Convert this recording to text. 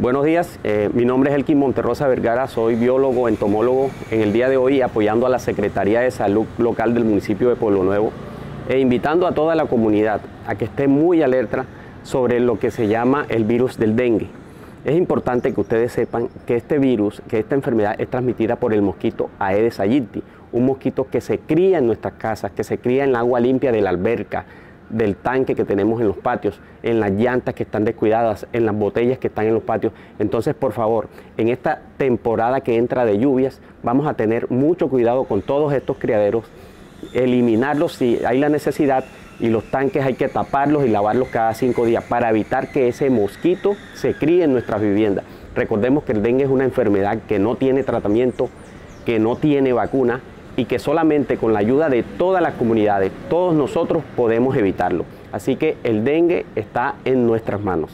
Buenos días, eh, mi nombre es Elkin Monterrosa Vergara, soy biólogo, entomólogo, en el día de hoy apoyando a la Secretaría de Salud Local del municipio de Pueblo Nuevo e invitando a toda la comunidad a que esté muy alerta sobre lo que se llama el virus del dengue. Es importante que ustedes sepan que este virus, que esta enfermedad es transmitida por el mosquito Aedes aegypti, un mosquito que se cría en nuestras casas, que se cría en el agua limpia de la alberca, del tanque que tenemos en los patios, en las llantas que están descuidadas, en las botellas que están en los patios. Entonces, por favor, en esta temporada que entra de lluvias, vamos a tener mucho cuidado con todos estos criaderos, eliminarlos si hay la necesidad y los tanques hay que taparlos y lavarlos cada cinco días para evitar que ese mosquito se críe en nuestras viviendas. Recordemos que el dengue es una enfermedad que no tiene tratamiento, que no tiene vacuna y que solamente con la ayuda de todas las comunidades, todos nosotros podemos evitarlo. Así que el dengue está en nuestras manos.